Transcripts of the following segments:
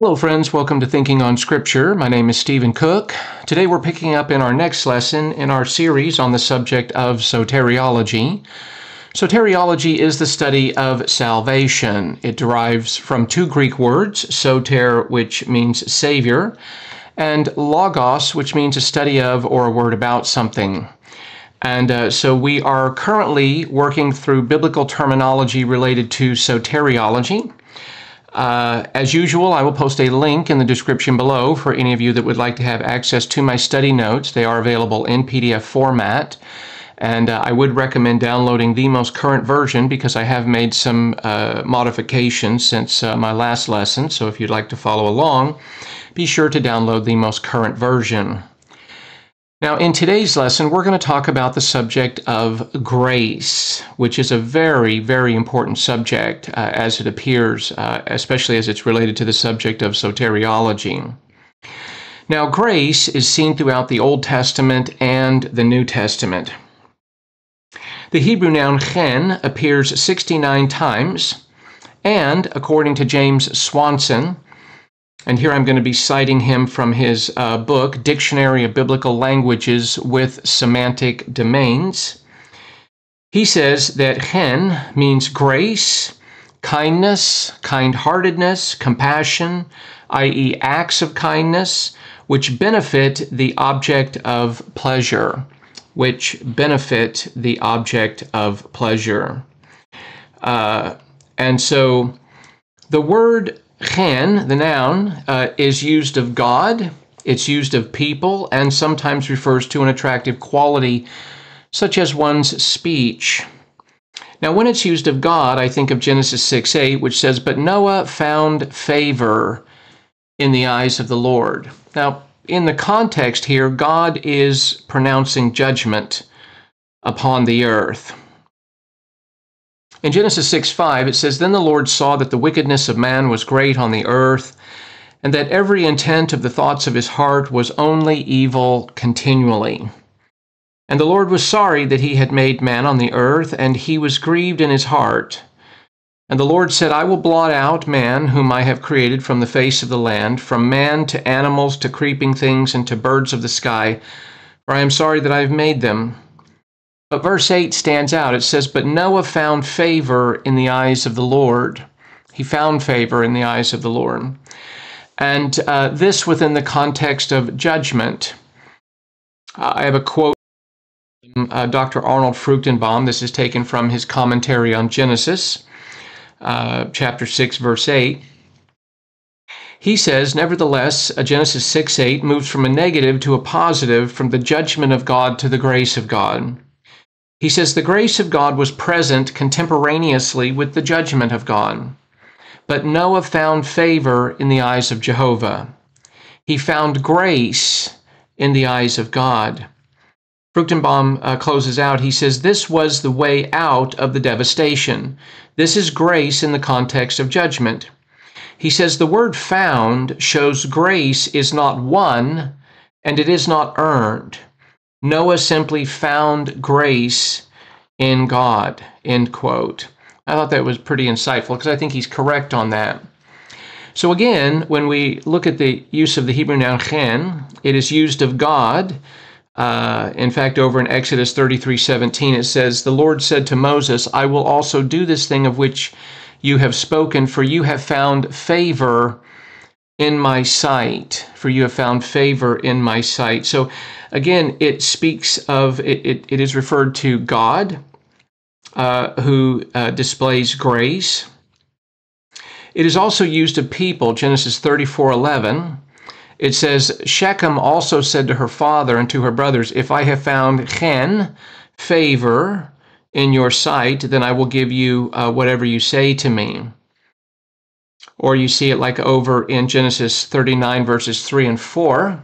Hello, friends. Welcome to Thinking on Scripture. My name is Steven Cook. Today we're picking up in our next lesson in our series on the subject of soteriology. Soteriology is the study of salvation. It derives from two Greek words, soter, which means savior, and logos, which means a study of or a word about something. And uh, so we are currently working through biblical terminology related to soteriology. Uh, as usual, I will post a link in the description below for any of you that would like to have access to my study notes. They are available in PDF format. And uh, I would recommend downloading the most current version because I have made some uh, modifications since uh, my last lesson. So if you'd like to follow along, be sure to download the most current version. Now, in today's lesson, we're going to talk about the subject of grace, which is a very, very important subject uh, as it appears, uh, especially as it's related to the subject of soteriology. Now, grace is seen throughout the Old Testament and the New Testament. The Hebrew noun chen appears 69 times, and according to James Swanson, and here I'm going to be citing him from his uh, book, Dictionary of Biblical Languages with Semantic Domains. He says that chen means grace, kindness, kind heartedness, compassion, i.e., acts of kindness, which benefit the object of pleasure. Which benefit the object of pleasure. Uh, and so the word Chen, the noun, uh, is used of God, it's used of people, and sometimes refers to an attractive quality, such as one's speech. Now, when it's used of God, I think of Genesis 6 8, which says, But Noah found favor in the eyes of the Lord. Now, in the context here, God is pronouncing judgment upon the earth. In Genesis 6 5, it says, Then the Lord saw that the wickedness of man was great on the earth, and that every intent of the thoughts of his heart was only evil continually. And the Lord was sorry that he had made man on the earth, and he was grieved in his heart. And the Lord said, I will blot out man, whom I have created from the face of the land, from man to animals to creeping things and to birds of the sky, for I am sorry that I have made them. But verse 8 stands out. It says, But Noah found favor in the eyes of the Lord. He found favor in the eyes of the Lord. And uh, this within the context of judgment. Uh, I have a quote from uh, Dr. Arnold Fruchtenbaum. This is taken from his commentary on Genesis, uh, chapter 6, verse 8. He says, Nevertheless, Genesis 6 8 moves from a negative to a positive, from the judgment of God to the grace of God. He says the grace of God was present contemporaneously with the judgment of God. But Noah found favor in the eyes of Jehovah. He found grace in the eyes of God. Fruchtenbaum uh, closes out. He says, This was the way out of the devastation. This is grace in the context of judgment. He says, The word found shows grace is not won and it is not earned. Noah simply found grace in God, end quote. I thought that was pretty insightful because I think he's correct on that. So again, when we look at the use of the Hebrew noun chen, it is used of God. Uh, in fact, over in Exodus 33 17, it says, The Lord said to Moses, I will also do this thing of which you have spoken, for you have found favor in my sight. For you have found favor in my sight. So Again, it speaks of, it, it, it is referred to God uh, who uh, displays grace. It is also used of people, Genesis 34 11. It says, Shechem also said to her father and to her brothers, If I have found chen, favor, in your sight, then I will give you uh, whatever you say to me. Or you see it like over in Genesis 39, verses 3 and 4.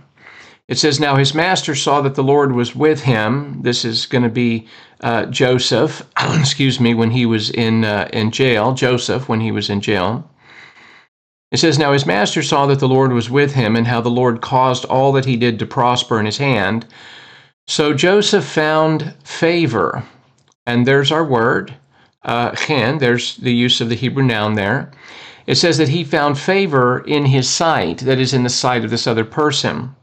It says, Now his master saw that the Lord was with him. This is going to be uh, Joseph, excuse me, when he was in, uh, in jail. Joseph, when he was in jail. It says, Now his master saw that the Lord was with him, and how the Lord caused all that he did to prosper in his hand. So Joseph found favor. And there's our word, chen, there's the use of the Hebrew noun there, It says that he found favor in his sight, that is, in the sight of this other person.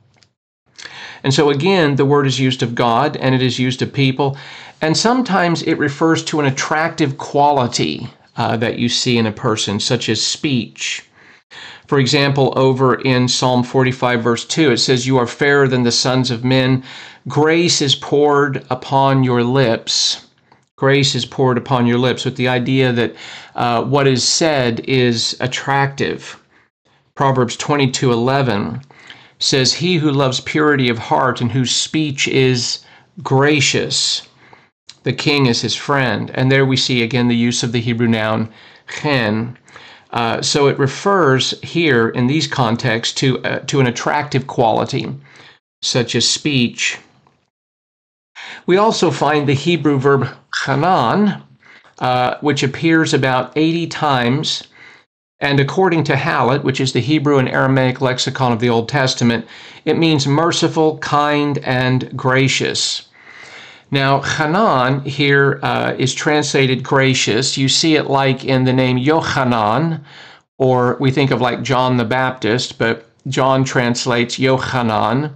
And so, again, the word is used of God and it is used of people. And sometimes it refers to an attractive quality uh, that you see in a person, such as speech. For example, over in Psalm 45, verse 2, it says, You are fairer than the sons of men. Grace is poured upon your lips. Grace is poured upon your lips, with the idea that uh, what is said is attractive. Proverbs 22, 11 says, He who loves purity of heart and whose speech is gracious, the king is his friend. And there we see again the use of the Hebrew noun chen. Uh, so it refers here in these contexts to, uh, to an attractive quality, such as speech. We also find the Hebrew verb chanan, uh, which appears about 80 times and according to HALOT, which is the Hebrew and Aramaic lexicon of the Old Testament, it means merciful, kind, and gracious. Now, Hanan here uh, is translated gracious. You see it like in the name Yohanan, or we think of like John the Baptist, but John translates Yohanan.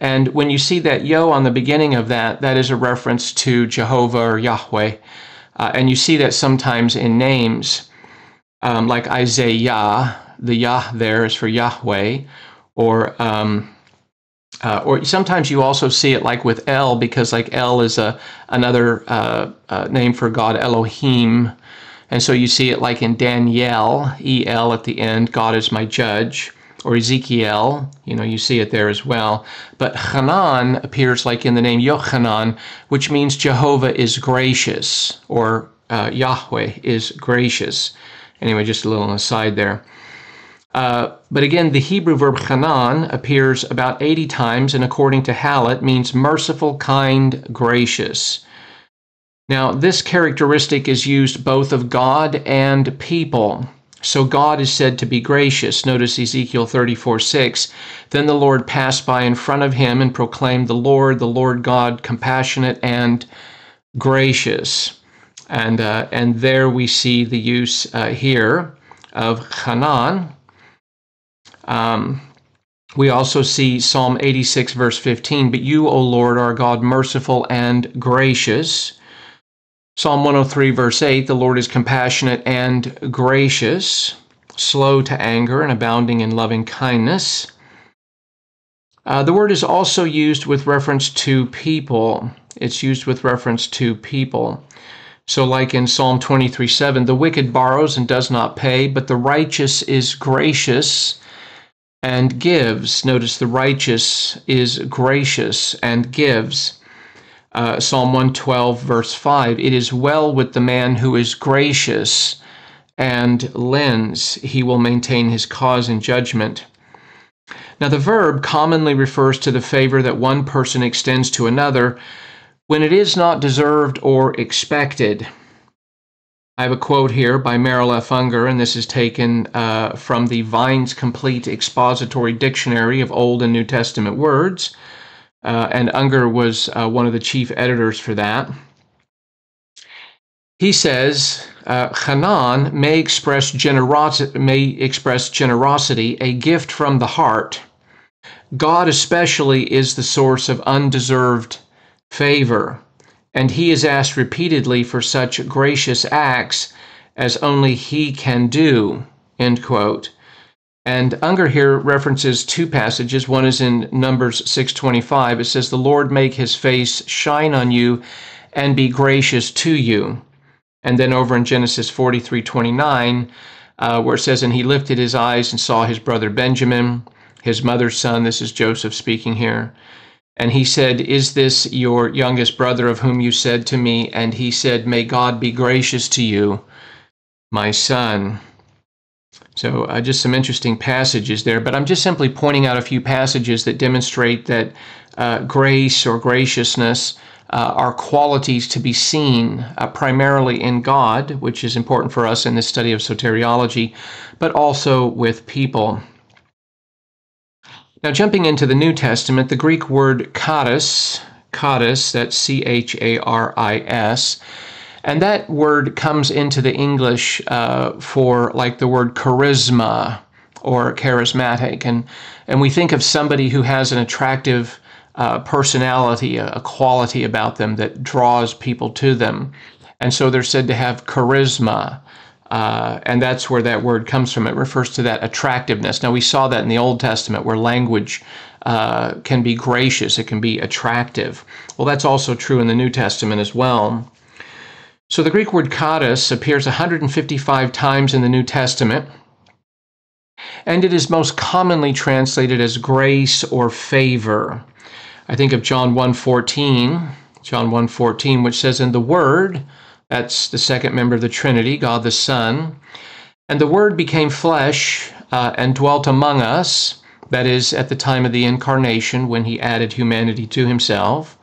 And when you see that Yo on the beginning of that, that is a reference to Jehovah or Yahweh. Uh, and you see that sometimes in names um, like Isaiah, the Yah there is for Yahweh, or um, uh, or sometimes you also see it like with El, because like El is a another uh, uh, name for God, Elohim, and so you see it like in Daniel, E L at the end, God is my judge, or Ezekiel, you know, you see it there as well. But Hanan appears like in the name Yochanan, which means Jehovah is gracious, or uh, Yahweh is gracious. Anyway, just a little aside there. Uh, but again, the Hebrew verb chanan appears about 80 times, and according to HALOT, means merciful, kind, gracious. Now, this characteristic is used both of God and people. So God is said to be gracious. Notice Ezekiel 34 6. Then the Lord passed by in front of him and proclaimed, The Lord, the Lord God, compassionate and gracious. And, uh, and there we see the use uh, here of Hanan. Um, we also see Psalm 86, verse 15, But you, O Lord, are God, merciful and gracious. Psalm 103, verse 8, The Lord is compassionate and gracious, slow to anger, and abounding in loving kindness. Uh, the word is also used with reference to people. It's used with reference to people. So, like in Psalm 23 7, the wicked borrows and does not pay, but the righteous is gracious and gives. Notice the righteous is gracious and gives. Uh, Psalm 112, verse 5 It is well with the man who is gracious and lends, he will maintain his cause in judgment. Now, the verb commonly refers to the favor that one person extends to another when it is not deserved or expected. I have a quote here by Merrill F. Unger, and this is taken uh, from the Vine's Complete Expository Dictionary of Old and New Testament Words. Uh, and Unger was uh, one of the chief editors for that. He says, uh, Hanan may express, generosity, may express generosity, a gift from the heart. God especially is the source of undeserved favor, and he is asked repeatedly for such gracious acts as only he can do. End quote. And Unger here references two passages. One is in Numbers 6:25. It says, "The Lord make his face shine on you and be gracious to you." And then over in Genesis 43:29, uh, where it says, "And he lifted his eyes and saw his brother Benjamin, his mother's son." This is Joseph speaking here. And he said, Is this your youngest brother of whom you said to me? And he said, May God be gracious to you, my son. So, uh, just some interesting passages there, but I'm just simply pointing out a few passages that demonstrate that uh, grace or graciousness uh, are qualities to be seen uh, primarily in God, which is important for us in the study of soteriology, but also with people. Now, jumping into the New Testament, the Greek word charis, charis, that's C H A R I S, And that word comes into the English uh, for like the word charisma or charismatic. And, and we think of somebody who has an attractive uh, personality, a, a quality about them that draws people to them. And so they're said to have charisma. Uh, and that's where that word comes from. It refers to that attractiveness. Now, we saw that in the Old Testament where language uh, can be gracious, it can be attractive. Well, that's also true in the New Testament as well. So the Greek word charis appears 155 times in the New Testament, and it is most commonly translated as grace or favor. I think of John 1:14, John 1:14, which says, "In the Word, that's the second member of the Trinity, God the Son. And the Word became flesh uh, and dwelt among us, that is, at the time of the incarnation when he added humanity to himself.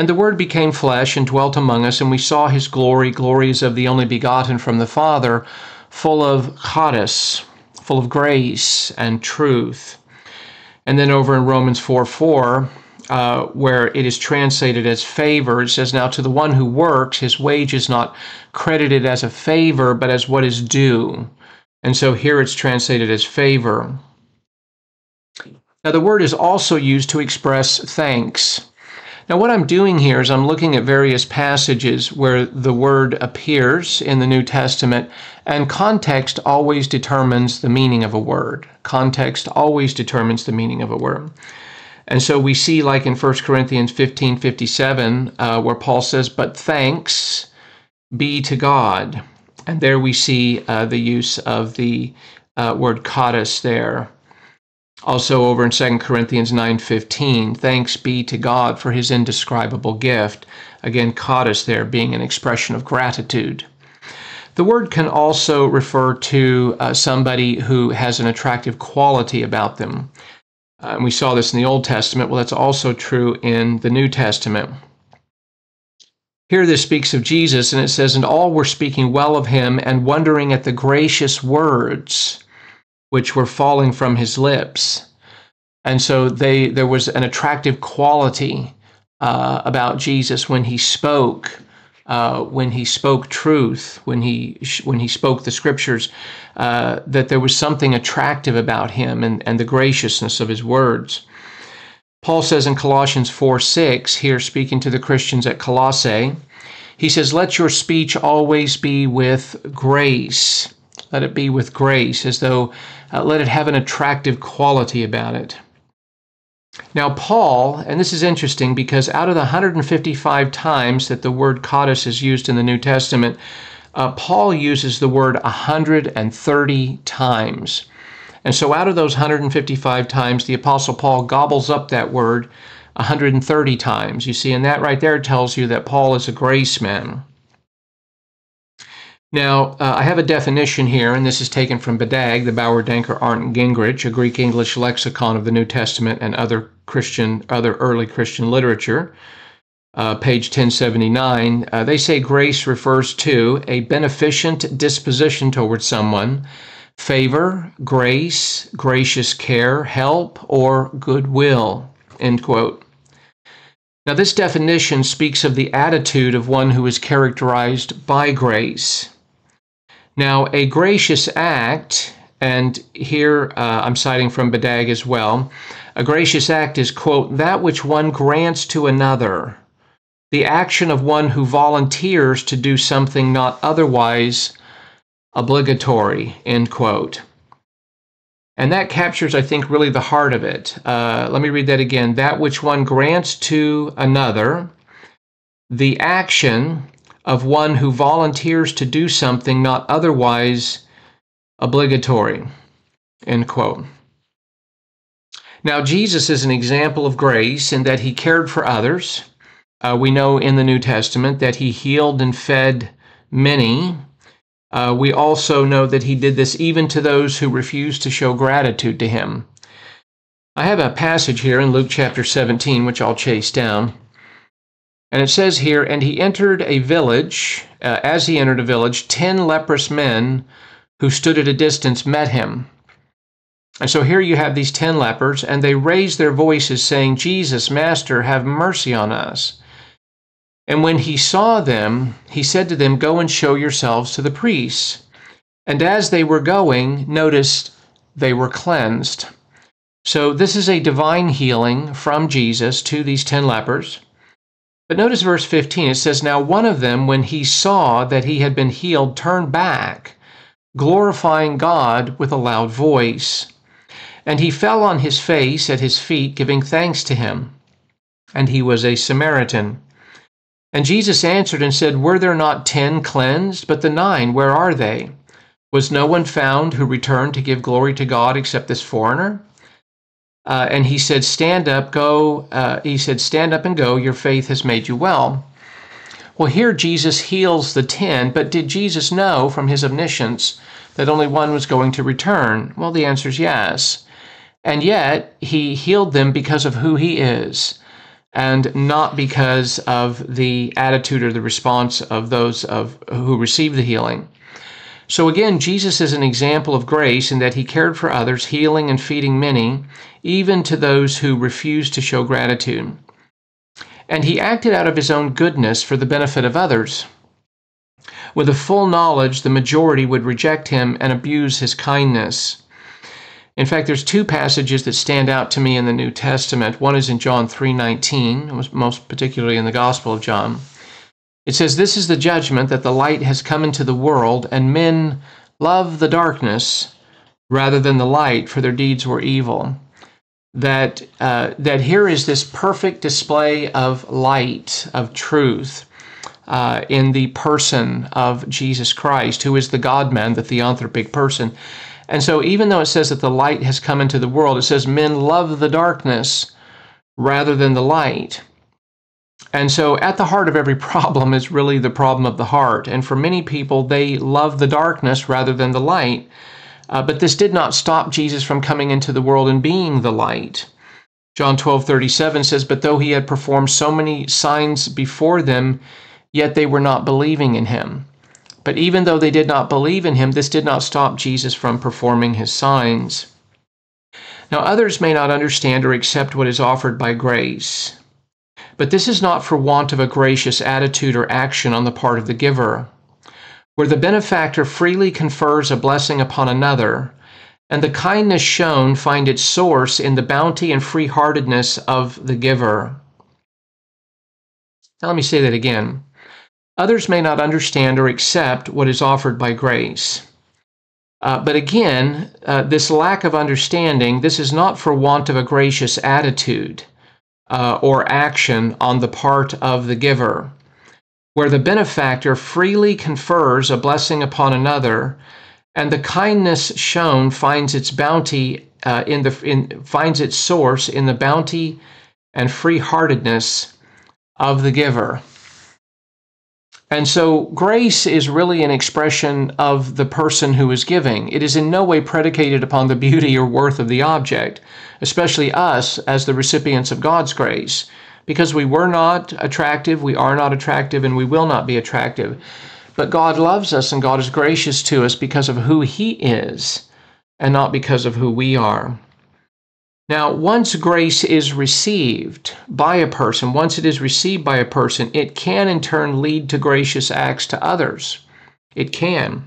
And the Word became flesh and dwelt among us, and we saw his glory, glories of the only begotten from the Father, full of charis, full of grace and truth. And then over in Romans 4 4, uh, where it is translated as favor. It says, Now to the one who works, his wage is not credited as a favor, but as what is due. And so here it's translated as favor. Now the word is also used to express thanks. Now, what I'm doing here is I'm looking at various passages where the word appears in the New Testament, and context always determines the meaning of a word. Context always determines the meaning of a word. And so we see, like in 1 Corinthians 15 57, uh, where Paul says, But thanks be to God. And there we see uh, the use of the uh, word charis there. Also over in 2 Corinthians 9:15, thanks be to God for his indescribable gift. Again, charis there being an expression of gratitude. The word can also refer to uh, somebody who has an attractive quality about them. Uh, and we saw this in the Old Testament. Well, that's also true in the New Testament. Here, this speaks of Jesus, and it says, And all were speaking well of him and wondering at the gracious words which were falling from his lips. And so they, there was an attractive quality uh, about Jesus when he spoke uh, when he spoke truth, when he when he spoke the scriptures, uh, that there was something attractive about him and, and the graciousness of his words. Paul says in Colossians 4 6, here speaking to the Christians at Colossae, he says, Let your speech always be with grace. Let it be with grace, as though uh, let it have an attractive quality about it. Now, Paul, and this is interesting because out of the 155 times that the word charis is used in the New Testament, uh, Paul uses the word 130 times. And so, out of those 155 times, the Apostle Paul gobbles up that word 130 times. You see, and that right there tells you that Paul is a grace man. Now, uh, I have a definition here, and this is taken from BDAG, the Bauer Danker Arndt Gingrich, a Greek English lexicon of the New Testament and other Christian, other early Christian literature. Uh, page 1079, uh, they say grace refers to a beneficent disposition toward someone, favor, grace, gracious care, help, or goodwill. End quote. Now, this definition speaks of the attitude of one who is characterized by grace. Now, a gracious act, and here uh, I'm citing from BDAG as well, a gracious act is, quote, that which one grants to another, the action of one who volunteers to do something not otherwise obligatory, end quote. And that captures, I think, really the heart of it. Uh, let me read that again. That which one grants to another, the action of one who volunteers to do something not otherwise obligatory. End quote. Now, Jesus is an example of grace in that he cared for others. Uh, we know in the New Testament that he healed and fed many. Uh, we also know that he did this even to those who refused to show gratitude to him. I have a passage here in Luke chapter 17, which I'll chase down. And it says here, and he entered a village. Uh, as he entered a village, ten leprous men who stood at a distance met him. And so here you have these ten lepers, and they raised their voices, saying, Jesus, Master, have mercy on us. And when he saw them, he said to them, Go and show yourselves to the priests. And as they were going, noticed they were cleansed. So this is a divine healing from Jesus to these ten lepers. But notice verse 15. It says, Now one of them, when he saw that he had been healed, turned back, glorifying God with a loud voice. And he fell on his face at his feet, giving thanks to him. And he was a Samaritan. And Jesus answered and said, Were there not ten cleansed? But the nine, where are they? Was no one found who returned to give glory to God except this foreigner? Uh, and he said, Stand up, go. Uh, he said, Stand up and go. Your faith has made you well. Well, here Jesus heals the ten, but did Jesus know from his omniscience that only one was going to return? Well, the answer is yes. And yet, he healed them because of who he is and not because of the attitude or the response of those of who received the healing. So again, Jesus is an example of grace in that he cared for others, healing and feeding many, even to those who refused to show gratitude. And he acted out of his own goodness for the benefit of others. With a full knowledge, the majority would reject him and abuse his kindness. In fact, there's two passages that stand out to me in the New Testament. One is in John 3:19, most particularly in the Gospel of John. It says, "This is the judgment that the light has come into the world, and men love the darkness rather than the light, for their deeds were evil." That uh, that here is this perfect display of light, of truth. Uh, in the person of Jesus Christ, who is the God man, the theanthropic person. And so, even though it says that the light has come into the world, it says men love the darkness rather than the light. And so, at the heart of every problem is really the problem of the heart. And for many people, they love the darkness rather than the light. Uh, but this did not stop Jesus from coming into the world and being the light. John 12 37 says, But though he had performed so many signs before them, yet they were not believing in him. But even though they did not believe in him, this did not stop Jesus from performing his signs. Now, others may not understand or accept what is offered by grace, but this is not for want of a gracious attitude or action on the part of the giver. Where the benefactor freely confers a blessing upon another, and the kindness shown find its source in the bounty and free heartedness of the giver. Now, let me say that again. Others may not understand or accept what is offered by grace. Uh, but again, uh, this lack of understanding, this is not for want of a gracious attitude uh, or action on the part of the giver, where the benefactor freely confers a blessing upon another, and the kindness shown finds its bounty uh, in the in, finds its source in the bounty and free heartedness of the giver. And so grace is really an expression of the person who is giving. It is in no way predicated upon the beauty or worth of the object, especially us as the recipients of God's grace. Because we were not attractive, we are not attractive, and we will not be attractive. But God loves us and God is gracious to us because of who He is and not because of who we are. Now, once grace is received by a person, once it is received by a person, it can in turn lead to gracious acts to others. It can.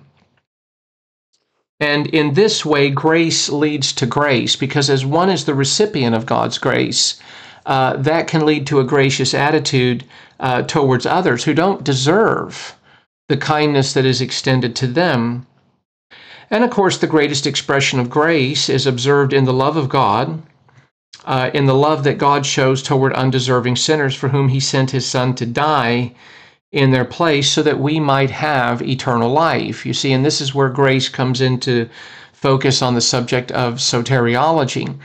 And in this way, grace leads to grace, because as one is the recipient of God's grace, uh, that can lead to a gracious attitude uh, towards others who don't deserve the kindness that is extended to them. And of course, the greatest expression of grace is observed in the love of God uh, in the love that God shows toward undeserving sinners for whom he sent his son to die in their place so that we might have eternal life. You see, and this is where grace comes into focus on the subject of soteriology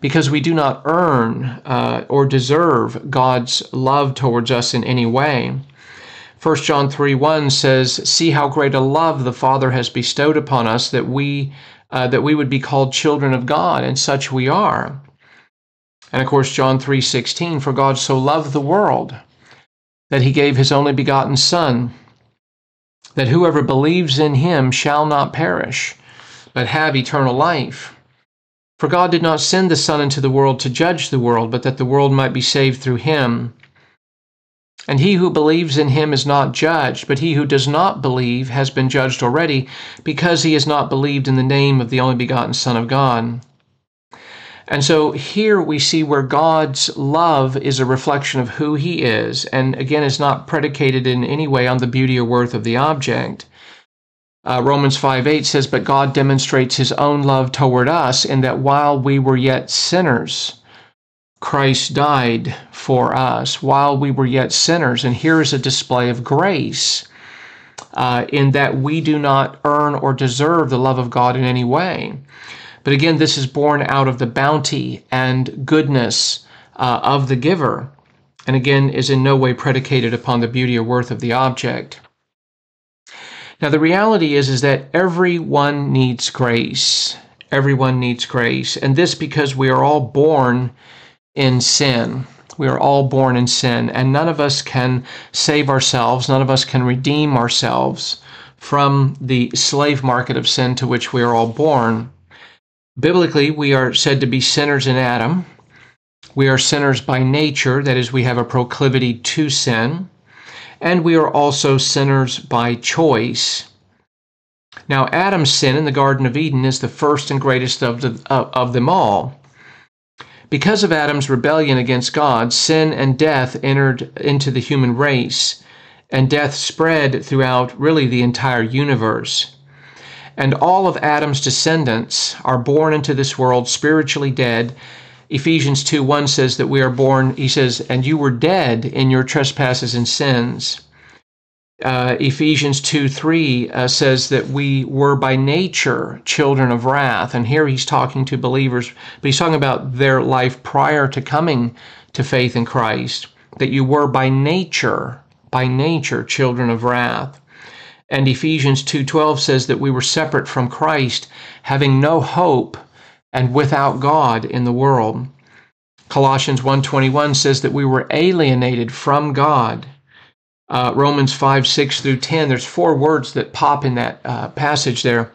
because we do not earn uh, or deserve God's love towards us in any way. 1 John 3 1 says, See how great a love the Father has bestowed upon us that we, uh, that we would be called children of God, and such we are. And of course, John 3:16, for God so loved the world that he gave his only begotten son that whoever believes in him shall not perish but have eternal life. For God did not send the son into the world to judge the world, but that the world might be saved through him. And he who believes in him is not judged, but he who does not believe has been judged already, because he has not believed in the name of the only begotten Son of God. And so here we see where God's love is a reflection of who he is, and again is not predicated in any way on the beauty or worth of the object. Uh, Romans 5 8 says, But God demonstrates his own love toward us in that while we were yet sinners, Christ died for us while we were yet sinners. And here is a display of grace uh, in that we do not earn or deserve the love of God in any way. But again, this is born out of the bounty and goodness uh, of the giver, and again, is in no way predicated upon the beauty or worth of the object. Now, the reality is, is that everyone needs grace. Everyone needs grace. And this because we are all born in sin. We are all born in sin, and none of us can save ourselves, none of us can redeem ourselves from the slave market of sin to which we are all born. Biblically, we are said to be sinners in Adam. We are sinners by nature, that is, we have a proclivity to sin. And we are also sinners by choice. Now, Adam's sin in the Garden of Eden is the first and greatest of, the, of, of them all. Because of Adam's rebellion against God, sin and death entered into the human race, and death spread throughout really the entire universe. And all of Adam's descendants are born into this world spiritually dead. Ephesians 2 1 says that we are born, he says, and you were dead in your trespasses and sins uh, Ephesians 2 3 uh, says that we were by nature children of wrath. And here he's talking to believers, but he's talking about their life prior to coming to faith in Christ, that you were by nature, by nature, children of wrath. And Ephesians 2:12 says that we were separate from Christ, having no hope and without God in the world. Colossians 1:21 says that we were alienated from God uh, Romans 5, 6 through 10, there's four words that pop in that uh, passage there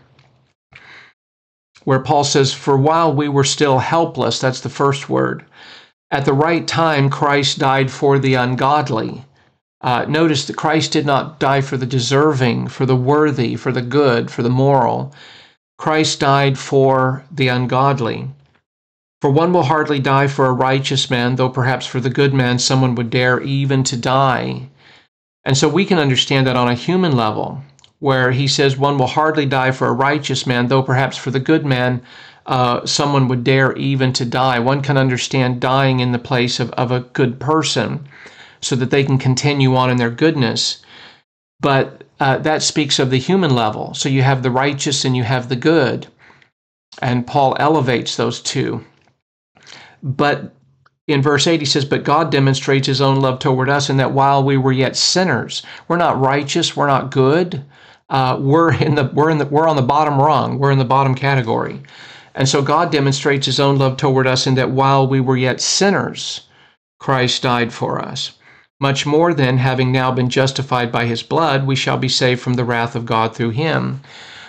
where Paul says, For while we were still helpless, that's the first word, at the right time Christ died for the ungodly. Uh, notice that Christ did not die for the deserving, for the worthy, for the good, for the moral. Christ died for the ungodly. For one will hardly die for a righteous man, though perhaps for the good man someone would dare even to die. And so we can understand that on a human level, where he says one will hardly die for a righteous man, though perhaps for the good man uh, someone would dare even to die. One can understand dying in the place of, of a good person so that they can continue on in their goodness. But uh, that speaks of the human level. So you have the righteous and you have the good. And Paul elevates those two. But in verse 8 he says but god demonstrates his own love toward us in that while we were yet sinners we're not righteous we're not good uh, we're in the we're in the we're on the bottom rung we're in the bottom category and so god demonstrates his own love toward us in that while we were yet sinners christ died for us much more than having now been justified by his blood we shall be saved from the wrath of god through him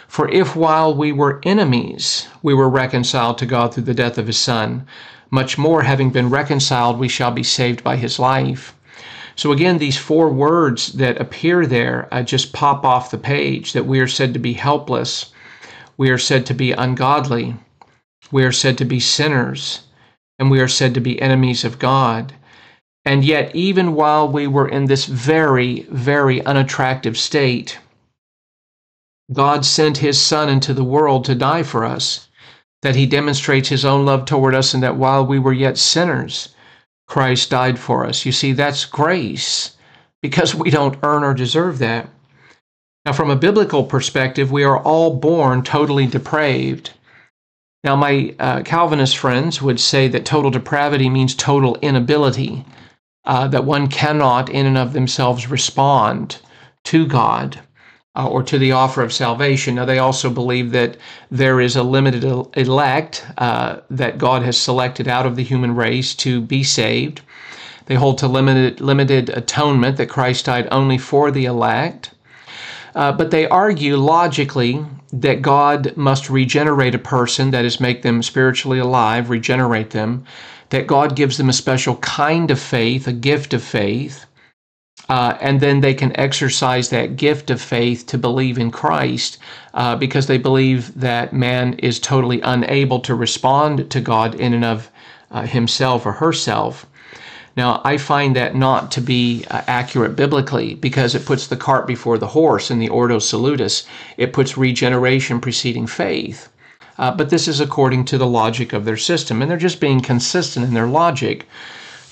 for if while we were enemies we were reconciled to god through the death of his son much more, having been reconciled, we shall be saved by his life. So, again, these four words that appear there uh, just pop off the page that we are said to be helpless, we are said to be ungodly, we are said to be sinners, and we are said to be enemies of God. And yet, even while we were in this very, very unattractive state, God sent his Son into the world to die for us that he demonstrates his own love toward us and that while we were yet sinners, Christ died for us. You see, that's grace because we don't earn or deserve that. Now, from a biblical perspective, we are all born totally depraved. Now, my uh, Calvinist friends would say that total depravity means total inability, uh, that one cannot, in and of themselves, respond to God uh, or to the offer of salvation. Now, they also believe that there is a limited elect uh, that God has selected out of the human race to be saved. They hold to limited, limited atonement, that Christ died only for the elect. Uh, but they argue logically that God must regenerate a person, that is, make them spiritually alive, regenerate them, that God gives them a special kind of faith, a gift of faith, Uh, and then they can exercise that gift of faith to believe in Christ uh, because they believe that man is totally unable to respond to God in and of uh, himself or herself. Now, I find that not to be uh, accurate biblically because it puts the cart before the horse in the Ordo Salutis. It puts regeneration preceding faith. Uh, but this is according to the logic of their system, and they're just being consistent in their logic.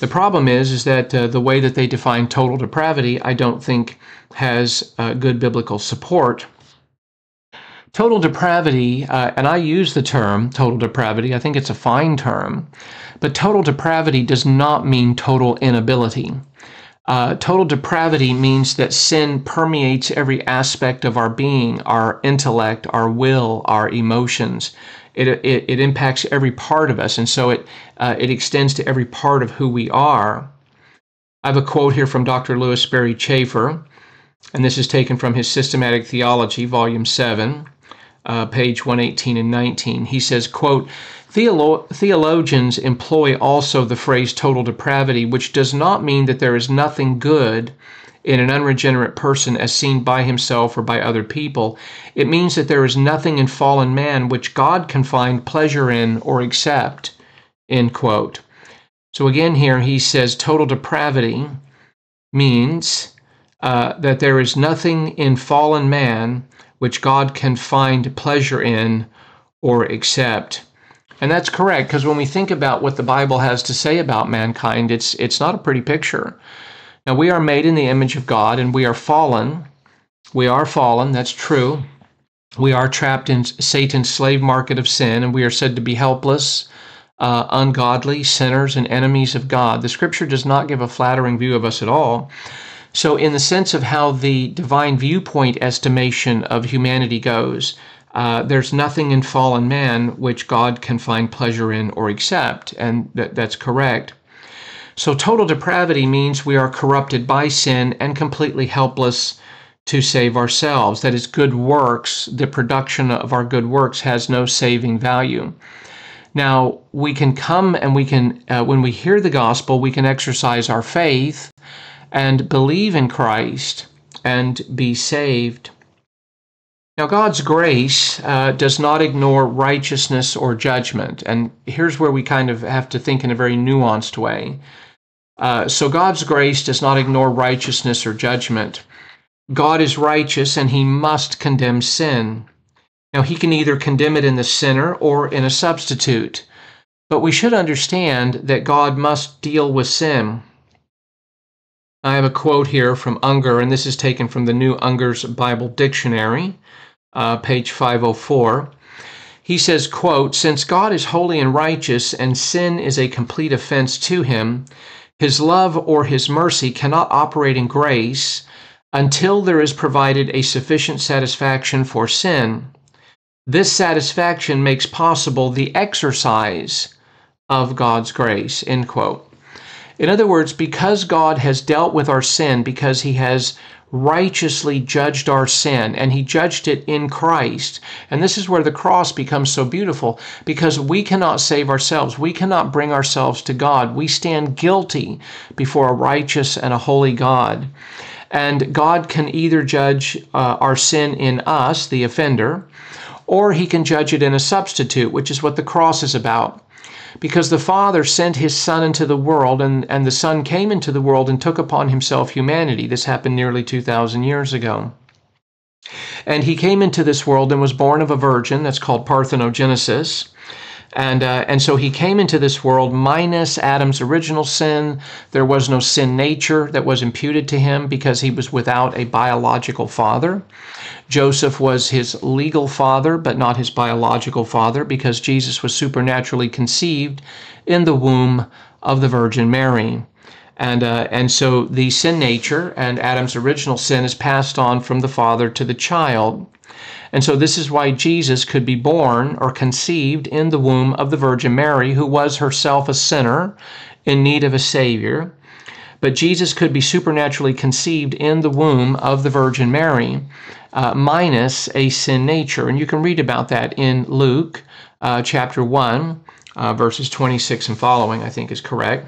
The problem is, is that uh, the way that they define total depravity, I don't think has uh, good biblical support. Total depravity, uh, and I use the term total depravity, I think it's a fine term, but total depravity does not mean total inability. Uh, total depravity means that sin permeates every aspect of our being, our intellect, our will, our emotions. It, it, it impacts every part of us, and so it, uh, it extends to every part of who we are. I have a quote here from Dr. Lewis Sperry Chafer, and this is taken from his Systematic Theology, Volume 7, uh, page 118 and 19. He says, quote, Theolo- theologians employ also the phrase total depravity, which does not mean that there is nothing good in an unregenerate person as seen by himself or by other people. It means that there is nothing in fallen man which God can find pleasure in or accept. End quote. So again, here he says total depravity means uh, that there is nothing in fallen man which God can find pleasure in or accept. And that's correct because when we think about what the Bible has to say about mankind, it's it's not a pretty picture. Now, we are made in the image of God and we are fallen. We are fallen, that's true. We are trapped in Satan's slave market of sin and we are said to be helpless, uh, ungodly, sinners, and enemies of God. The scripture does not give a flattering view of us at all. So, in the sense of how the divine viewpoint estimation of humanity goes, uh, there's nothing in fallen man which God can find pleasure in or accept, and th- that's correct. So, total depravity means we are corrupted by sin and completely helpless to save ourselves. That is, good works, the production of our good works has no saving value. Now, we can come and we can, uh, when we hear the gospel, we can exercise our faith and believe in Christ and be saved. Now, God's grace uh, does not ignore righteousness or judgment. And here's where we kind of have to think in a very nuanced way. Uh, so God's grace does not ignore righteousness or judgment. God is righteous and he must condemn sin. Now, he can either condemn it in the sinner or in a substitute. But we should understand that God must deal with sin. I have a quote here from Unger, and this is taken from the New Unger's Bible Dictionary, uh, page 504. He says, quote, Since God is holy and righteous, and sin is a complete offense to him, his love or his mercy cannot operate in grace until there is provided a sufficient satisfaction for sin. This satisfaction makes possible the exercise of God's grace. End quote. In other words, because God has dealt with our sin, because he has righteously judged our sin, and he judged it in Christ. And this is where the cross becomes so beautiful because we cannot save ourselves. We cannot bring ourselves to God. We stand guilty before a righteous and a holy God. And God can either judge uh, our sin in us, the offender, or he can judge it in a substitute, which is what the cross is about because the Father sent his Son into the world, and, and the Son came into the world and took upon himself humanity. This happened nearly 2,000 years ago. And he came into this world and was born of a virgin. That's called parthenogenesis. And, uh, and so he came into this world minus Adam's original sin. There was no sin nature that was imputed to him because he was without a biological father. Joseph was his legal father, but not his biological father, because Jesus was supernaturally conceived in the womb of the Virgin Mary. And, uh, and so the sin nature and Adam's original sin is passed on from the father to the child. And so this is why Jesus could be born or conceived in the womb of the Virgin Mary, who was herself a sinner in need of a Savior. But Jesus could be supernaturally conceived in the womb of the Virgin Mary uh, minus a sin nature. And you can read about that in Luke uh, chapter 1, uh, verses 26 and following, I think is correct.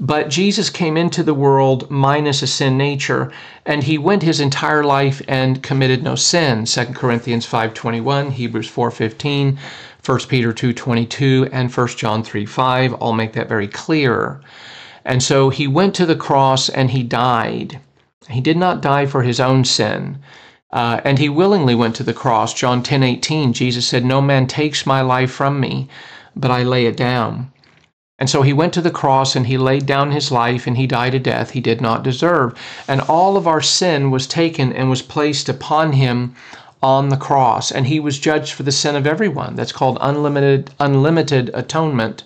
But Jesus came into the world minus a sin nature, and he went his entire life and committed no sin. 2 Corinthians 5.21, Hebrews 4.15, 1 Peter 2.22, and 1 John 3.5 all make that very clear. And so he went to the cross and he died. He did not die for his own sin. Uh, and he willingly went to the cross. John 10:18, Jesus said, "No man takes my life from me, but I lay it down." And so he went to the cross and he laid down his life and he died a death he did not deserve. And all of our sin was taken and was placed upon him on the cross. And he was judged for the sin of everyone. That's called unlimited, unlimited atonement.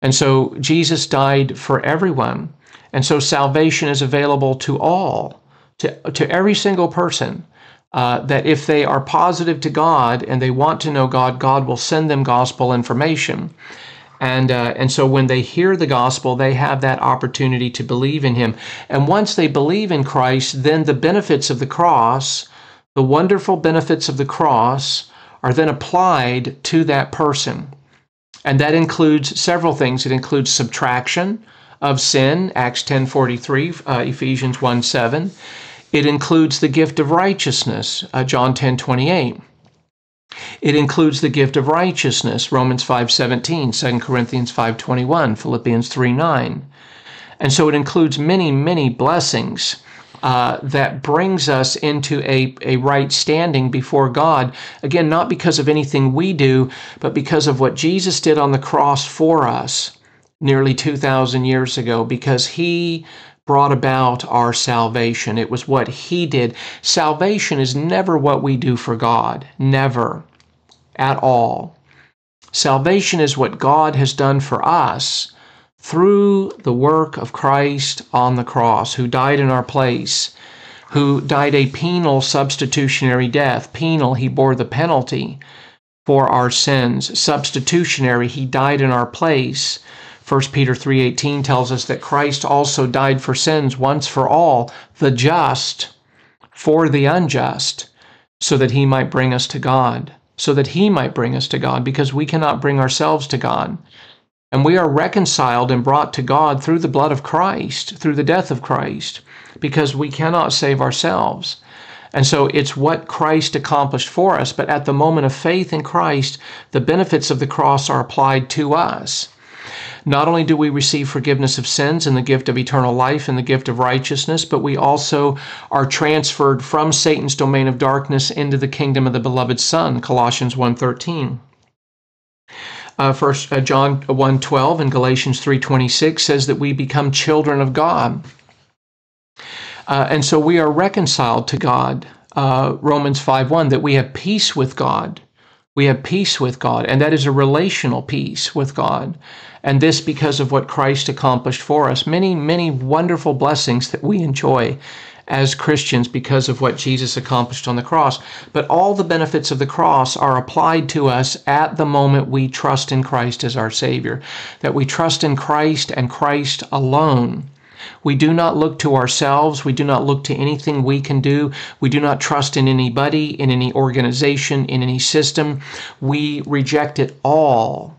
And so Jesus died for everyone. And so salvation is available to all, to, to every single person. Uh, that if they are positive to God and they want to know God, God will send them gospel information. And, uh, and so when they hear the gospel, they have that opportunity to believe in him. And once they believe in Christ, then the benefits of the cross, the wonderful benefits of the cross, are then applied to that person. And that includes several things. It includes subtraction of sin, Acts 10.43, uh, Ephesians 1 7. It includes the gift of righteousness, uh, John 10.28. It includes the gift of righteousness, Romans 5:17, 2 Corinthians 5:21, Philippians 3:9. And so it includes many, many blessings uh, that brings us into a, a right standing before God. Again, not because of anything we do, but because of what Jesus did on the cross for us nearly 2,000 years ago, because he brought about our salvation. It was what He did. Salvation is never what we do for God, never, at all. Salvation is what God has done for us through the work of Christ on the cross, who died in our place, who died a penal substitutionary death. Penal, He bore the penalty for our sins. Substitutionary, He died in our place 1 Peter 3:18 tells us that Christ also died for sins once for all, the just for the unjust, so that he might bring us to God, so that he might bring us to God because we cannot bring ourselves to God. And we are reconciled and brought to God through the blood of Christ, through the death of Christ, because we cannot save ourselves. And so it's what Christ accomplished for us, but at the moment of faith in Christ, the benefits of the cross are applied to us. Not only do we receive forgiveness of sins and the gift of eternal life and the gift of righteousness, but we also are transferred from Satan's domain of darkness into the kingdom of the beloved Son, Colossians 1.13. Uh, First uh, John 1.12 and Galatians 3.26 says that we become children of God. Uh, and so we are reconciled to God. Uh, Romans 5.1, that we have peace with God. We have peace with God, and that is a relational peace with God and this because of what Christ accomplished for us. Many, many wonderful blessings that we enjoy as Christians because of what Jesus accomplished on the cross. But all the benefits of the cross are applied to us at the moment we trust in Christ as our Savior, that we trust in Christ and Christ alone. We do not look to ourselves. We do not look to anything we can do. We do not trust in anybody, in any organization, in any system. We reject it all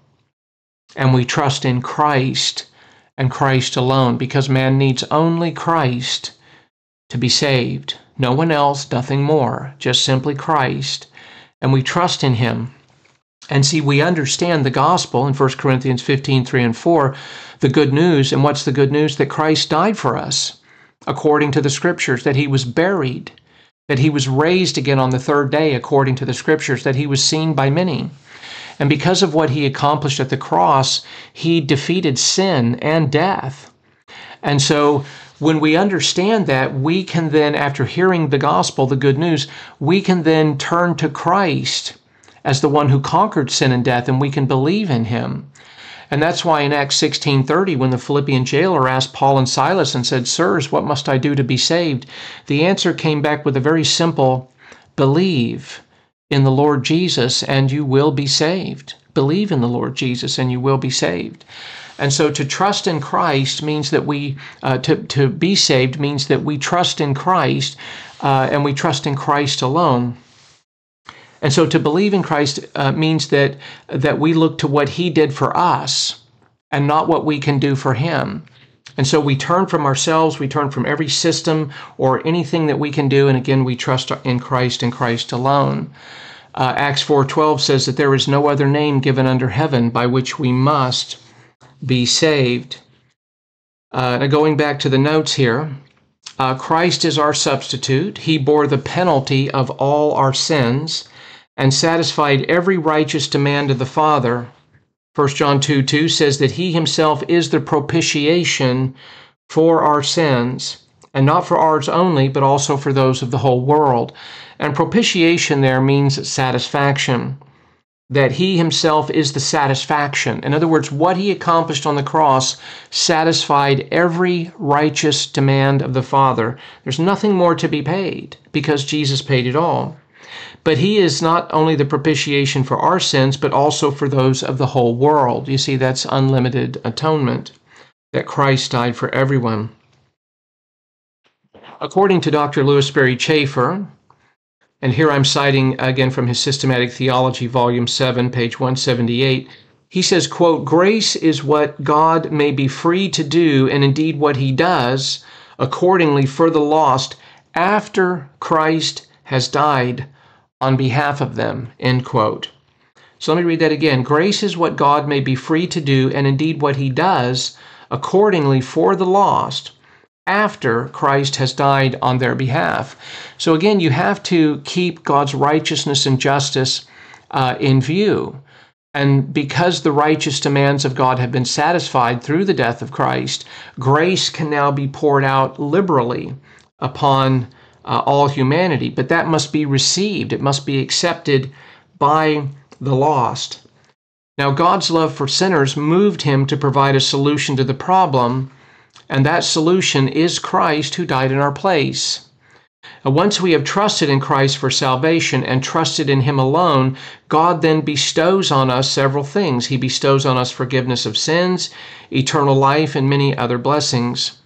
and we trust in Christ and Christ alone because man needs only Christ to be saved. No one else, nothing more, just simply Christ. And we trust in him. And see, we understand the gospel in 1 Corinthians 15 3 and 4, the good news. And what's the good news? That Christ died for us according to the scriptures, that he was buried, that he was raised again on the third day according to the scriptures, that he was seen by many and because of what he accomplished at the cross, he defeated sin and death. And so when we understand that, we can then, after hearing the gospel, the good news, we can then turn to Christ as the one who conquered sin and death, and we can believe in him. And that's why in Acts 16:30 when the Philippian jailer asked Paul and Silas and said, "Sirs, what must I do to be saved?" the answer came back with a very simple, "Believe." In the Lord Jesus and you will be saved. Believe in the Lord Jesus and you will be saved. And so to trust in Christ means that we, uh, to, to be saved means that we trust in Christ uh, and we trust in Christ alone. And so to believe in Christ uh, means that, that we look to what He did for us and not what we can do for Him. And so we turn from ourselves, we turn from every system or anything that we can do, and again, we trust in Christ and Christ alone. Uh, Acts 4:12 says that there is no other name given under heaven by which we must be saved. Uh, now going back to the notes here, uh, Christ is our substitute. He bore the penalty of all our sins and satisfied every righteous demand of the Father. 1 John 2 2 says that He Himself is the propitiation for our sins, and not for ours only, but also for those of the whole world. And propitiation there means satisfaction that he himself is the satisfaction. In other words, what he accomplished on the cross satisfied every righteous demand of the Father. There's nothing more to be paid because Jesus paid it all. But he is not only the propitiation for our sins, but also for those of the whole world. You see, that's unlimited atonement, that Christ died for everyone. According to Dr. Lewis Sperry Chafer, and here I'm citing again from his Systematic Theology, Volume 7, page 178. He says, quote, Grace is what God may be free to do, and indeed what he does accordingly for the lost after Christ has died on behalf of them, end quote. So let me read that again. Grace is what God may be free to do, and indeed what he does accordingly for the lost after Christ has died on their behalf. So again, you have to keep God's righteousness and justice uh, in view. And because the righteous demands of God have been satisfied through the death of Christ, grace can now be poured out liberally upon uh, all humanity. But that must be received, it must be accepted by the lost. Now, God's love for sinners moved him to provide a solution to the problem and that solution is Christ who died in our place. Once we have trusted in Christ for salvation and trusted in Him alone, God then bestows on us several things. He bestows on us forgiveness of sins, eternal life, and many other blessings.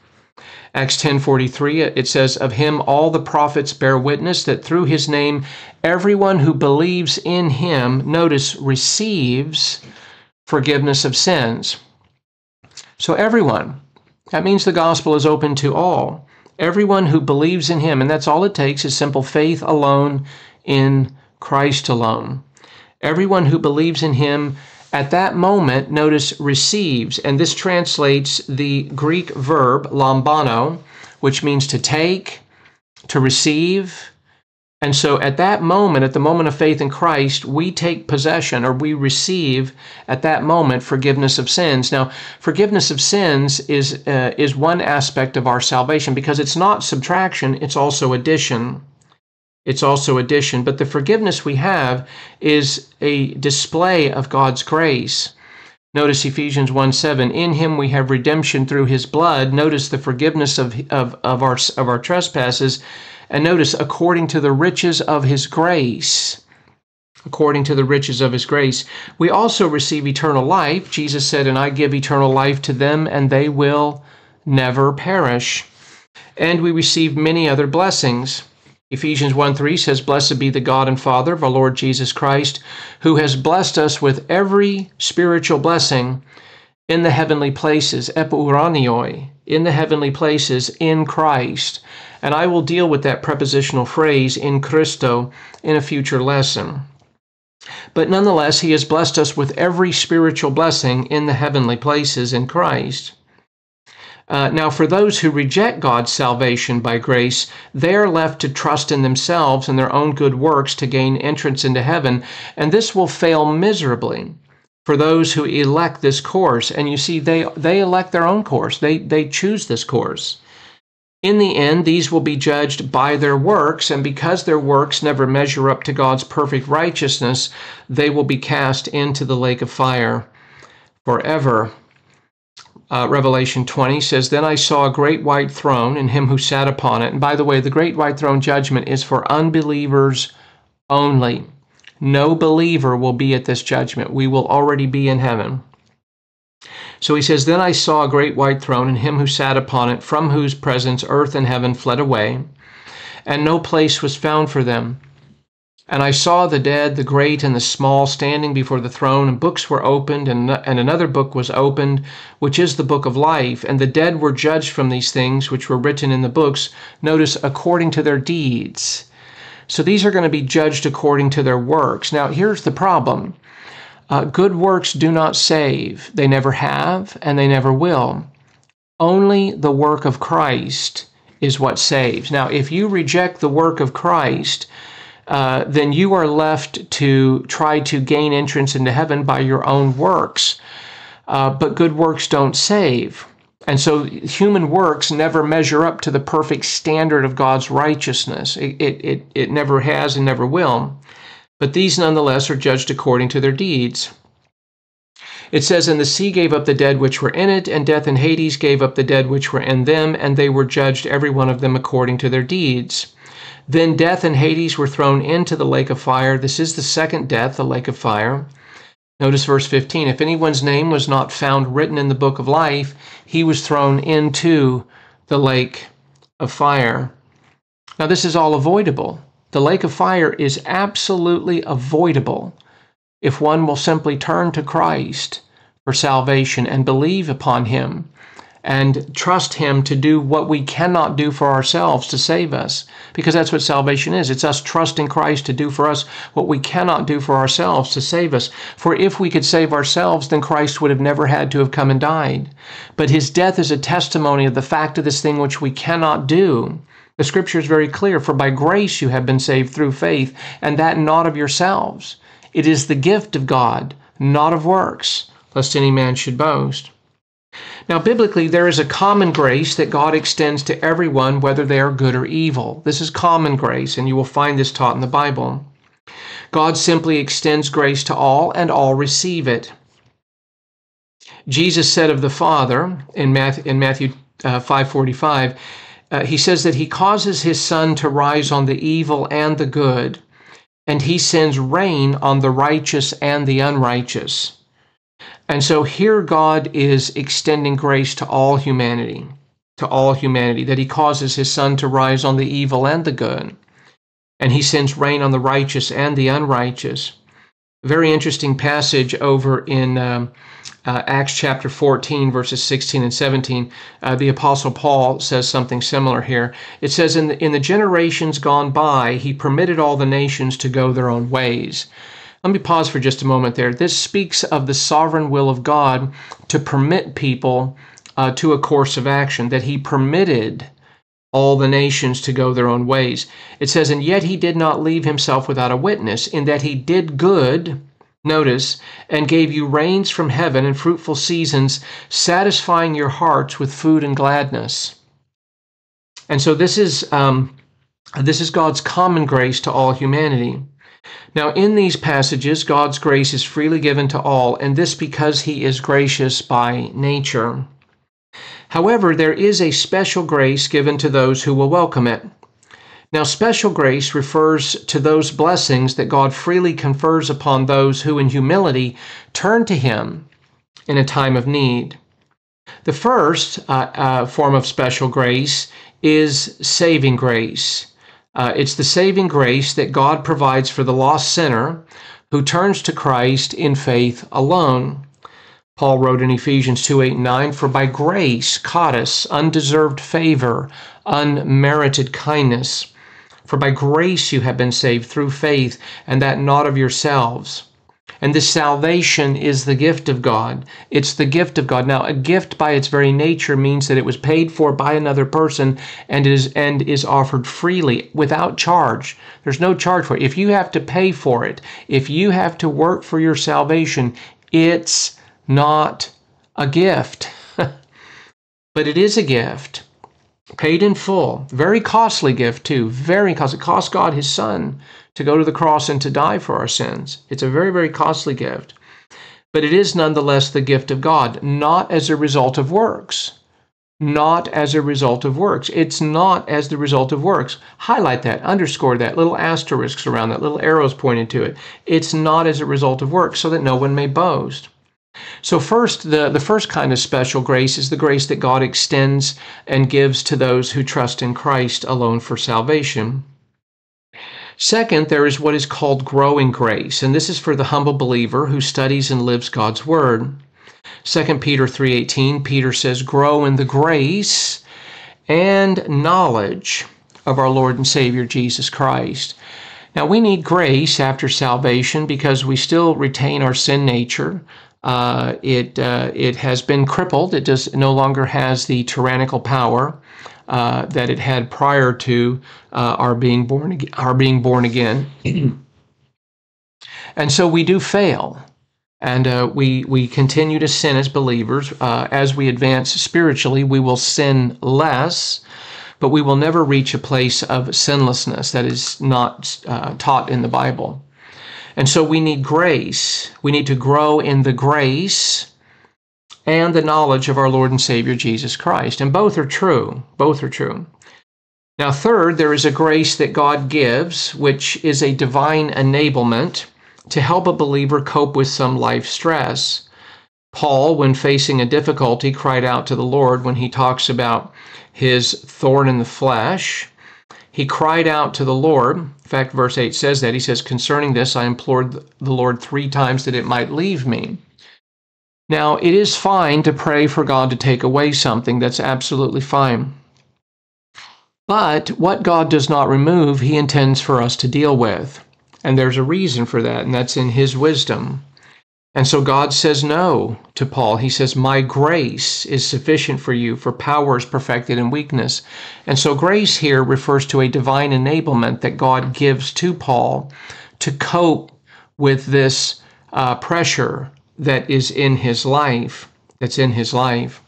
Acts 10:43 it says of him all the prophets bear witness that through his name everyone who believes in him notice receives forgiveness of sins. So everyone that means the gospel is open to all. Everyone who believes in him, and that's all it takes is simple faith alone in Christ alone. Everyone who believes in him at that moment, notice, receives, and this translates the Greek verb lambano, which means to take, to receive, and so at that moment, at the moment of faith in Christ, we take possession or we receive at that moment forgiveness of sins. Now, forgiveness of sins is, uh, is one aspect of our salvation because it's not subtraction, it's also addition. It's also addition. But the forgiveness we have is a display of God's grace. Notice Ephesians 1 7. In him we have redemption through his blood. Notice the forgiveness of, of, of, our, of our trespasses and notice, according to the riches of his grace, according to the riches of his grace, we also receive eternal life. Jesus said, And I give eternal life to them, and they will never perish. And we receive many other blessings. Ephesians 1 3 says, Blessed be the God and Father of our Lord Jesus Christ, who has blessed us with every spiritual blessing in the heavenly places, epiuranioi, in the heavenly places in Christ. And I will deal with that prepositional phrase in Christo in a future lesson. But nonetheless, He has blessed us with every spiritual blessing in the heavenly places in Christ. Uh, now, for those who reject God's salvation by grace, they are left to trust in themselves and their own good works to gain entrance into heaven, and this will fail miserably for those who elect this course. And you see, they, they elect their own course, they, they choose this course. In the end, these will be judged by their works, and because their works never measure up to God's perfect righteousness, they will be cast into the lake of fire forever. Uh, Revelation 20 says, Then I saw a great white throne and him who sat upon it. And by the way, the great white throne judgment is for unbelievers only. No believer will be at this judgment. We will already be in heaven. So he says, Then I saw a great white throne, and him who sat upon it, from whose presence earth and heaven fled away, and no place was found for them. And I saw the dead, the great and the small, standing before the throne, and books were opened, and, and another book was opened, which is the book of life. And the dead were judged from these things which were written in the books, notice, according to their deeds. So these are going to be judged according to their works. Now, here's the problem uh, good works do not save, they never have, and they never will. Only the work of Christ is what saves. Now, if you reject the work of Christ, uh, then you are left to try to gain entrance into heaven by your own works. Uh, but good works don't save. And so human works never measure up to the perfect standard of God's righteousness. It, it, it, it never has and never will. But these nonetheless are judged according to their deeds. It says, And the sea gave up the dead which were in it, and death and Hades gave up the dead which were in them, and they were judged every one of them according to their deeds. Then death and Hades were thrown into the lake of fire. This is the second death, the lake of fire. Notice verse 15 If anyone's name was not found written in the book of life, he was thrown into the lake of fire. Now, this is all avoidable. The lake of fire is absolutely avoidable if one will simply turn to Christ for salvation and believe upon Him and trust Him to do what we cannot do for ourselves to save us. Because that's what salvation is. It's us trusting Christ to do for us what we cannot do for ourselves to save us. For if we could save ourselves, then Christ would have never had to have come and died. But His death is a testimony of the fact of this thing which we cannot do. The scripture is very clear For by grace you have been saved through faith, and that not of yourselves. It is the gift of God, not of works, lest any man should boast. Now, biblically, there is a common grace that God extends to everyone, whether they are good or evil. This is common grace, and you will find this taught in the Bible. God simply extends grace to all, and all receive it. Jesus said of the Father in Matthew, in Matthew uh, 5:45, uh, he says that he causes his sun to rise on the evil and the good, and he sends rain on the righteous and the unrighteous. And so here God is extending grace to all humanity, to all humanity, that he causes his sun to rise on the evil and the good. And he sends rain on the righteous and the unrighteous. Very interesting passage over in um, uh, Acts chapter 14, verses 16 and 17. Uh, the Apostle Paul says something similar here. It says, in the, in the generations gone by, he permitted all the nations to go their own ways. Let me pause for just a moment there. This speaks of the sovereign will of God to permit people uh, to a course of action, that He permitted all the nations to go their own ways. It says, And yet He did not leave Himself without a witness, in that He did good, notice, and gave you rains from heaven and fruitful seasons, satisfying your hearts with food and gladness. And so this is. Um, this is God's common grace to all humanity. Now, in these passages, God's grace is freely given to all, and this because He is gracious by nature. However, there is a special grace given to those who will welcome it. Now, special grace refers to those blessings that God freely confers upon those who, in humility, turn to Him in a time of need. The first uh, uh, form of special grace is saving grace. Uh, it's the saving grace that God provides for the lost sinner who turns to Christ in faith alone. Paul wrote in Ephesians 2 8 and 9, For by grace, charis, undeserved favor, unmerited kindness. For by grace you have been saved through faith, and that not of yourselves. And this salvation is the gift of God. It's the gift of God. Now, a gift by its very nature means that it was paid for by another person and is and is offered freely without charge. There's no charge for it. If you have to pay for it, if you have to work for your salvation, it's not a gift. but it is a gift. Paid in full. Very costly gift too. Very costly. It cost God his son to go to the cross and to die for our sins. It's a very, very costly gift. But it is nonetheless the gift of God, not as a result of works. Not as a result of works. It's not as the result of works. Highlight that, underscore that, little asterisks around that, little arrows pointed to it. It's not as a result of works, so that no one may boast. So first, the, the first kind of special grace is the grace that God extends and gives to those who trust in Christ alone for salvation. Second, there is what is called growing grace, and this is for the humble believer who studies and lives God's word. 2 Peter 3:18, Peter says, "Grow in the grace and knowledge of our Lord and Savior Jesus Christ." Now, we need grace after salvation because we still retain our sin nature. Uh, it, uh, it has been crippled. It does, no longer has the tyrannical power uh, that it had prior to uh, our, being born, our being born again. and so we do fail. And uh, we, we continue to sin as believers. Uh, as we advance spiritually, we will sin less but we will never reach a place of sinlessness that is not taught in the Bible. And so we need grace. We need to grow in the grace and the knowledge of our Lord and Savior Jesus Christ. And both are true. Both are true. Now, third, there is a grace that God gives, which is a divine enablement to help a believer cope with some life stress. Paul, when facing a difficulty, cried out to the Lord when he talks about his thorn in the flesh. He cried out to the Lord. Fact, verse 8 says that. He says, Concerning this, I implored the Lord three times that it might leave me. Now, it is fine to pray for God to take away something. That's absolutely fine. But what God does not remove, He intends for us to deal with. And there's a reason for that, and that's in His wisdom. And so God says no to Paul. He says, My grace is sufficient for you, for power is perfected in weakness. And so grace here refers to a divine enablement that God gives to Paul to cope with this uh, pressure that is in his life, that's in his life.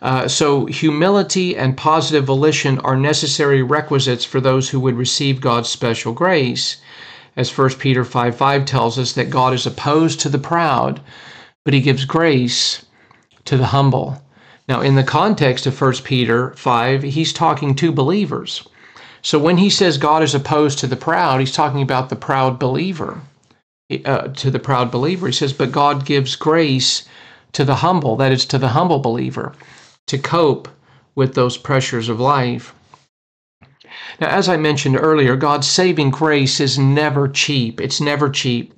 Uh, so humility and positive volition are necessary requisites for those who would receive God's special grace as 1 Peter 5 5 tells us, that God is opposed to the proud, but he gives grace to the humble. Now, in the context of 1 Peter 5, he's talking to believers. So when he says God is opposed to the proud, he's talking about the proud believer. Uh, to the proud believer, he says, but God gives grace to the humble, that is, to the humble believer, to cope with those pressures of life. Now, as I mentioned earlier, God's saving grace is never cheap. It's never cheap.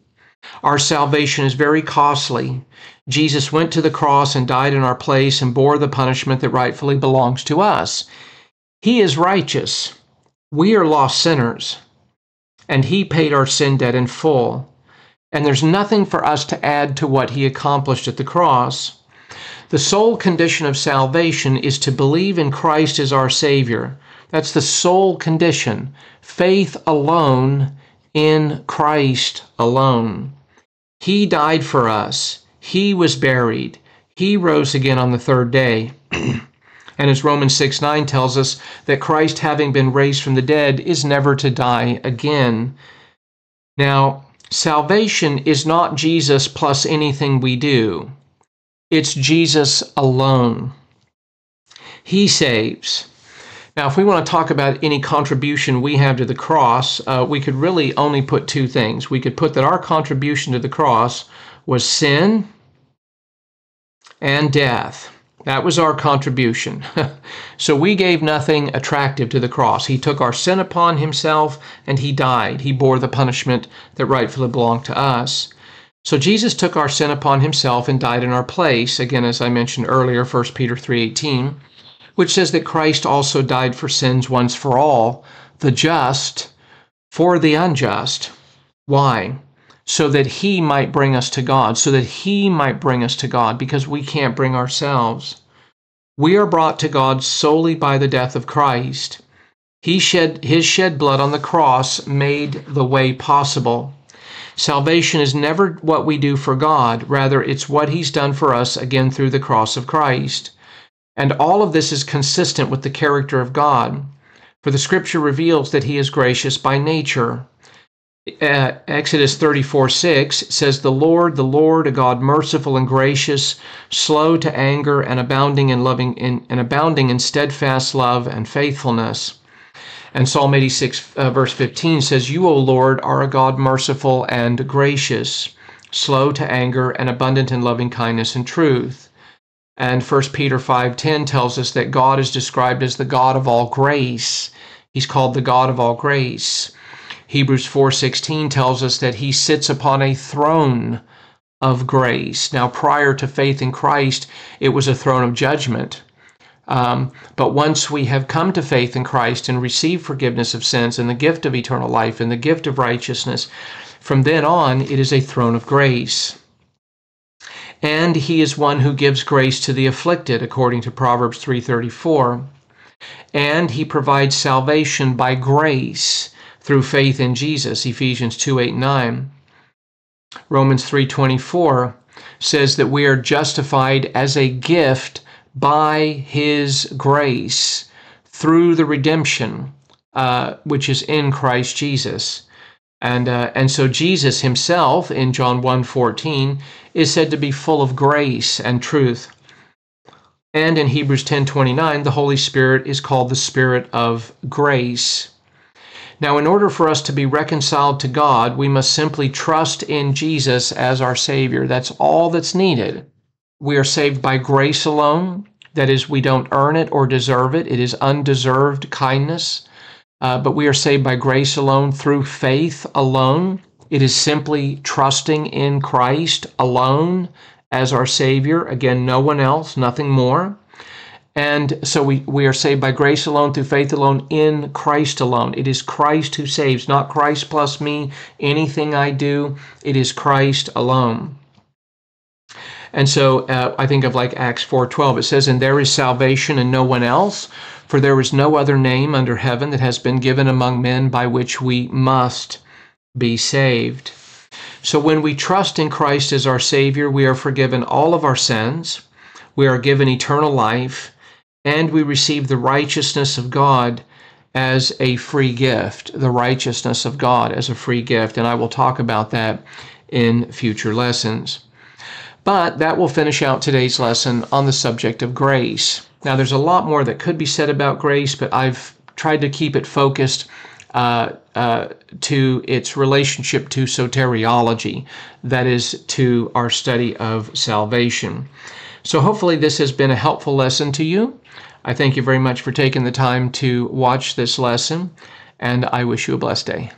Our salvation is very costly. Jesus went to the cross and died in our place and bore the punishment that rightfully belongs to us. He is righteous. We are lost sinners. And He paid our sin debt in full. And there's nothing for us to add to what He accomplished at the cross. The sole condition of salvation is to believe in Christ as our Savior. That's the sole condition. Faith alone in Christ alone. He died for us. He was buried. He rose again on the third day. and as Romans 6 9 tells us, that Christ, having been raised from the dead, is never to die again. Now, salvation is not Jesus plus anything we do, it's Jesus alone. He saves. Now, if we want to talk about any contribution we have to the cross, uh, we could really only put two things. We could put that our contribution to the cross was sin and death. That was our contribution. so we gave nothing attractive to the cross. He took our sin upon himself and he died. He bore the punishment that rightfully belonged to us. So Jesus took our sin upon himself and died in our place. Again, as I mentioned earlier, 1 Peter 3:18 which says that Christ also died for sins once for all, the just for the unjust. Why? So that he might bring us to God, so that he might bring us to God, because we can't bring ourselves. We are brought to God solely by the death of Christ. He shed his shed blood on the cross made the way possible. Salvation is never what we do for God, rather it's what he's done for us again through the cross of Christ. And all of this is consistent with the character of God, for the scripture reveals that he is gracious by nature. Uh, Exodus 34 6 says, The Lord, the Lord, a God merciful and gracious, slow to anger, and abounding in loving in, and abounding in steadfast love and faithfulness. And Psalm 86, uh, verse 15 says, You, O Lord, are a God merciful and gracious, slow to anger, and abundant in loving kindness and truth. And 1 Peter 5:10 tells us that God is described as the God of all grace. He's called the God of all grace. Hebrews 4:16 tells us that he sits upon a throne of grace. Now, prior to faith in Christ, it was a throne of judgment. Um, but once we have come to faith in Christ and received forgiveness of sins and the gift of eternal life and the gift of righteousness, from then on it is a throne of grace. And he is one who gives grace to the afflicted, according to Proverbs 3:34. And he provides salvation by grace through faith in Jesus, Ephesians 2 8 9. Romans 3:24 says that we are justified as a gift by his grace through the redemption uh, which is in Christ Jesus. And, uh, and so Jesus himself in John 1:14 is said to be full of grace and truth. And in Hebrews 10:29 the Holy Spirit is called the spirit of grace. Now in order for us to be reconciled to God, we must simply trust in Jesus as our savior. That's all that's needed. We are saved by grace alone. That is, we don't earn it or deserve it. It is undeserved kindness. Uh, but we are saved by grace alone, through faith alone. It is simply trusting in Christ alone as our Savior. Again, no one else, nothing more. And so we, we are saved by grace alone, through faith alone, in Christ alone. It is Christ who saves, not Christ plus me, anything I do. It is Christ alone. And so uh, I think of like Acts 4:12. It says, "And there is salvation in no one else, for there is no other name under heaven that has been given among men by which we must be saved." So when we trust in Christ as our Savior, we are forgiven all of our sins. We are given eternal life, and we receive the righteousness of God as a free gift, the righteousness of God as a free gift. And I will talk about that in future lessons. But that will finish out today's lesson on the subject of grace. Now, there's a lot more that could be said about grace, but I've tried to keep it focused uh, uh, to its relationship to soteriology, that is, to our study of salvation. So, hopefully, this has been a helpful lesson to you. I thank you very much for taking the time to watch this lesson, and I wish you a blessed day.